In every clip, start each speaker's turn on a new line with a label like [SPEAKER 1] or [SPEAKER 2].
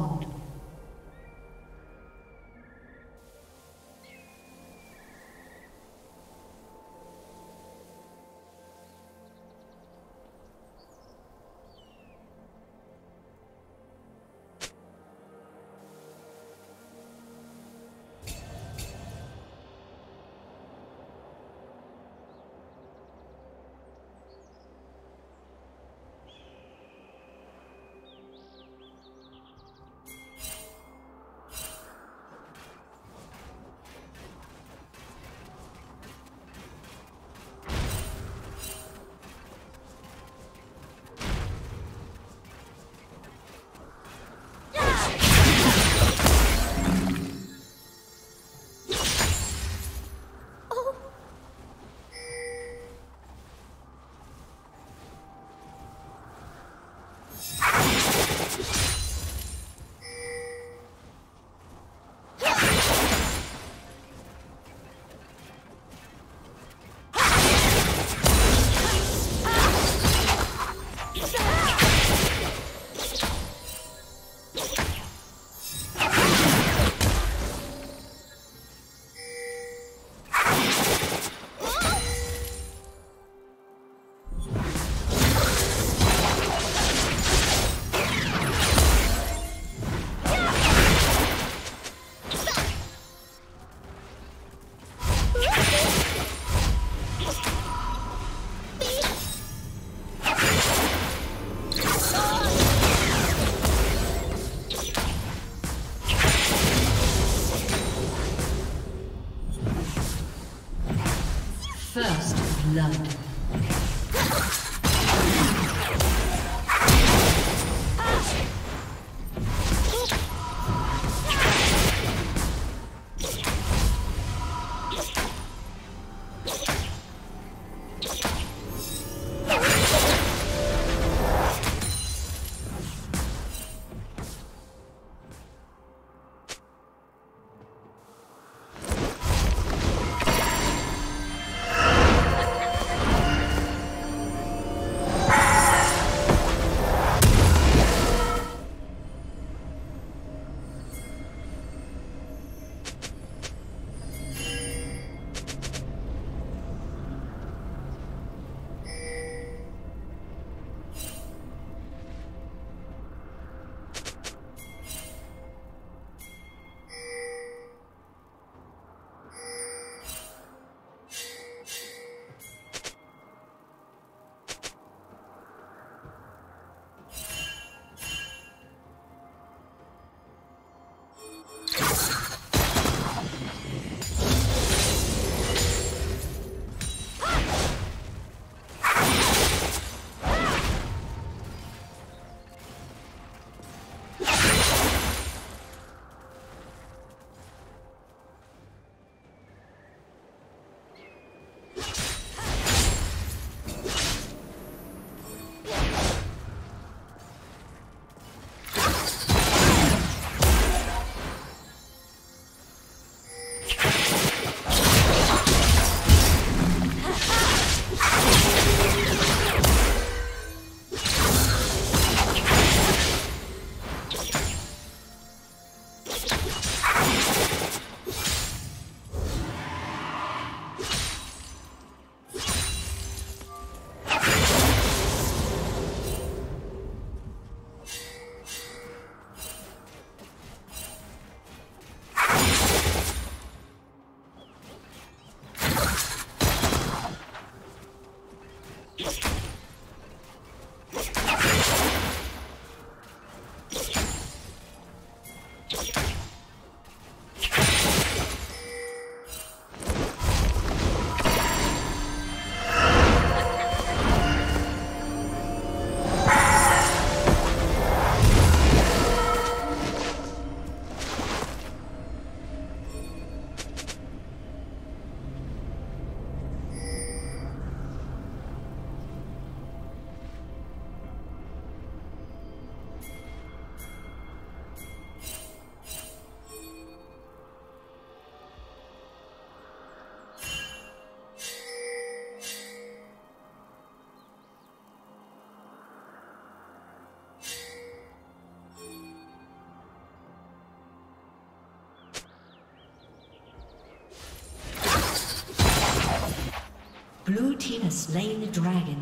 [SPEAKER 1] have blood.
[SPEAKER 2] Slain the dragon.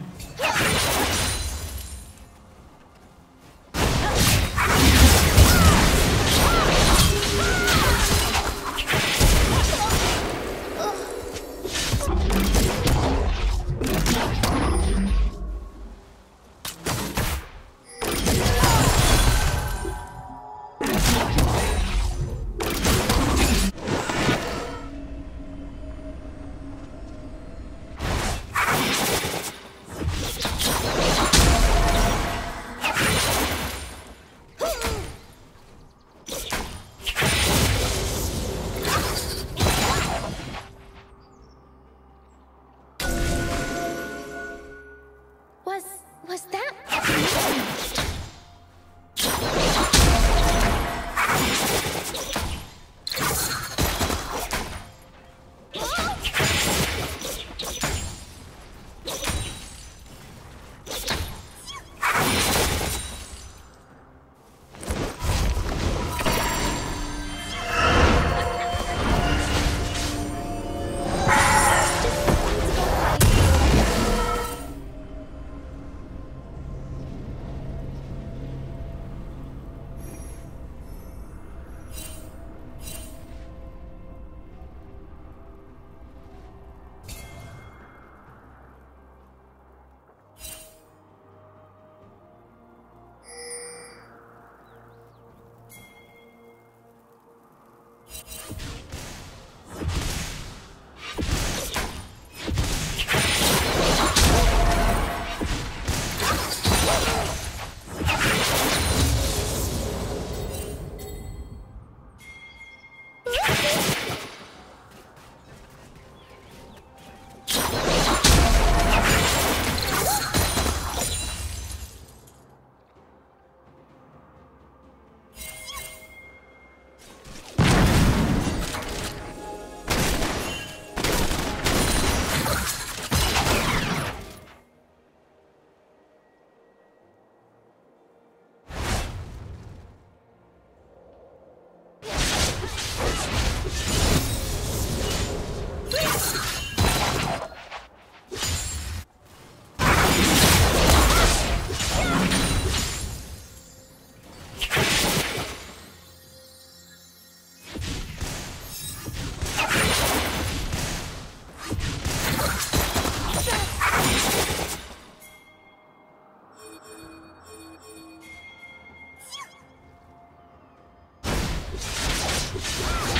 [SPEAKER 2] Let's go.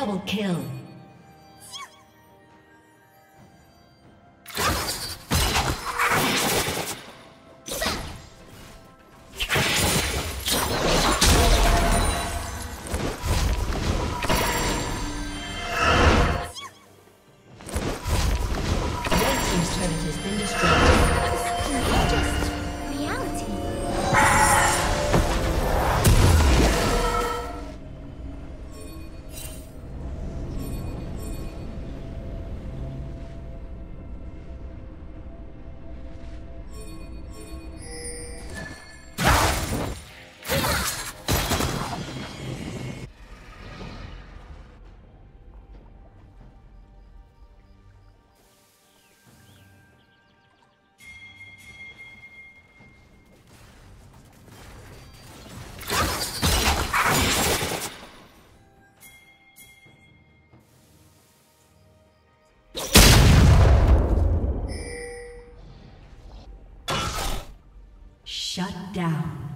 [SPEAKER 1] Double kill. Down.